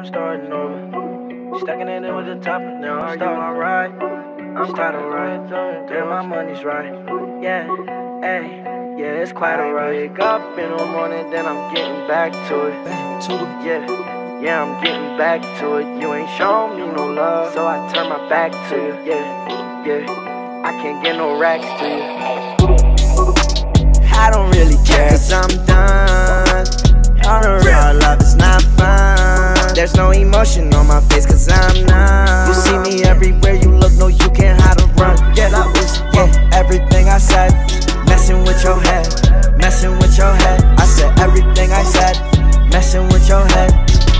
I'm starting over. Stacking it in with the top, now I'm starting alright. I'm quite alright. Damn, my money's right. Yeah, hey, yeah, it's quite alright. Wake up in the morning, then I'm getting. Back to it. Yeah, yeah, I'm getting back to it. You ain't shown me no love, so I turn my back to you. Yeah, yeah, I can't get no racks to you. Emotion on my face, cause I'm numb. You see me everywhere you look, no, you can't hide or run. Yeah, I wish, yeah, everything I said. Messing with your head, messing with your head. I said everything I said. Messing with your head,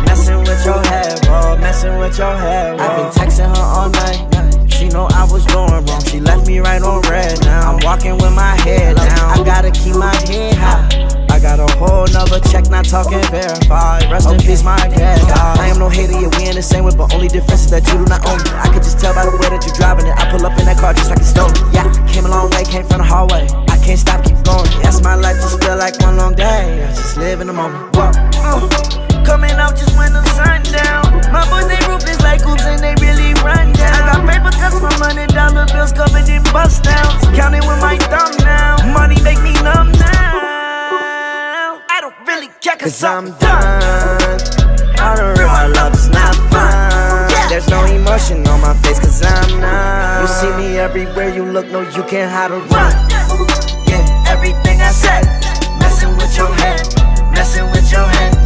messing with your head, whoa, messing with your head. Whoa. I've been texting her all night. She know I was going wrong. She left me right on read now. I'm walking with my head down. I gotta keep my head high. I got a whole nother check, not talking verified. Rest in peace, my cat. I am no hater, yeah, we in the same way, but only difference is that you do not own me. I could just tell by the way that you're driving it. I pull up in that car just like it's stolen. Yeah, came a long way, came from the hallway. I can't stop, keep going. Yes, my life just feel like one long day. I just live in the moment. Whoa. Uh, coming out just when the sun down. My boys, they ruthless like hoops and they really run down. I got paper cuts from hundred dollar bills covered in bust downs. Counting with my thumb now. Money make me numb now. I don't really care cause, i I'm done. Look, no, you can't hide or run. Yeah, everything I said, messing with your head, messing with your head.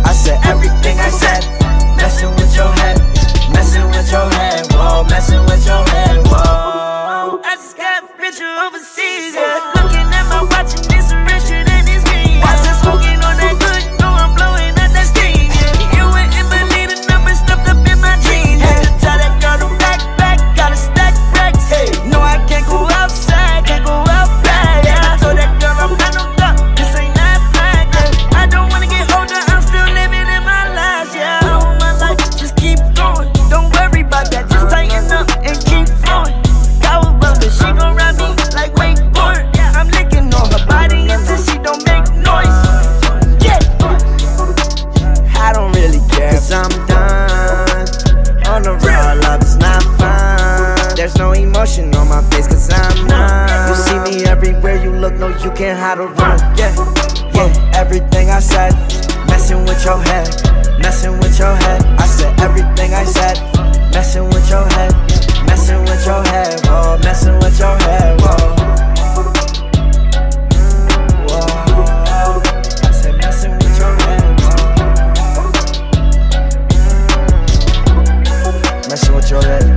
things cause I'm not. You see me everywhere you look, no, you can't hide around. Yeah, yeah, everything I said, messing with your head, messing with your head. I said everything I said, messing with your head, messing with your head, oh, messing with your head, oh. Messing with your head.